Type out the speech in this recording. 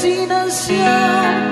记得想。